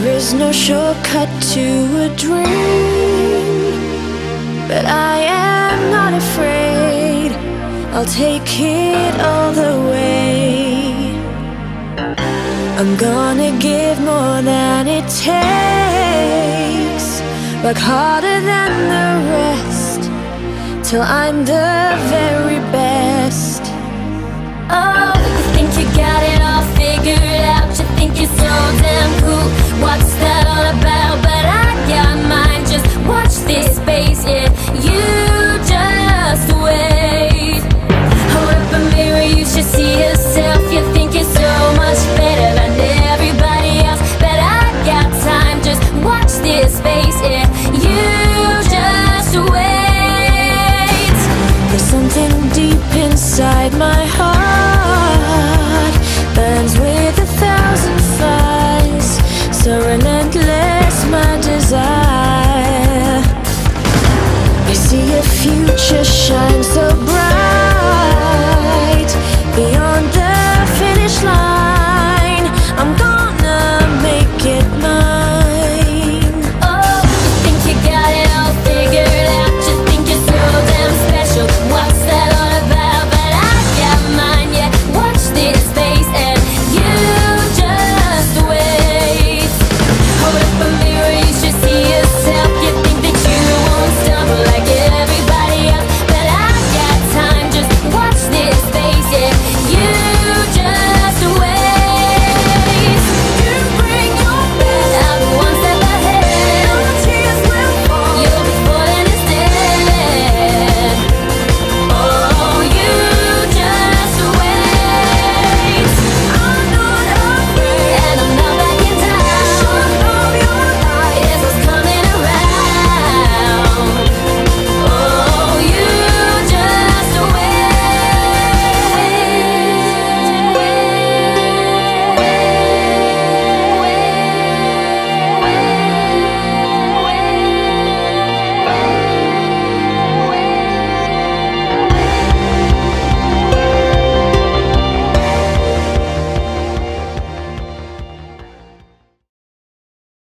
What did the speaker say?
There is no shortcut to a dream, but I am not afraid. I'll take it all the way. I'm gonna give more than it takes, work harder than the rest till I'm the very best.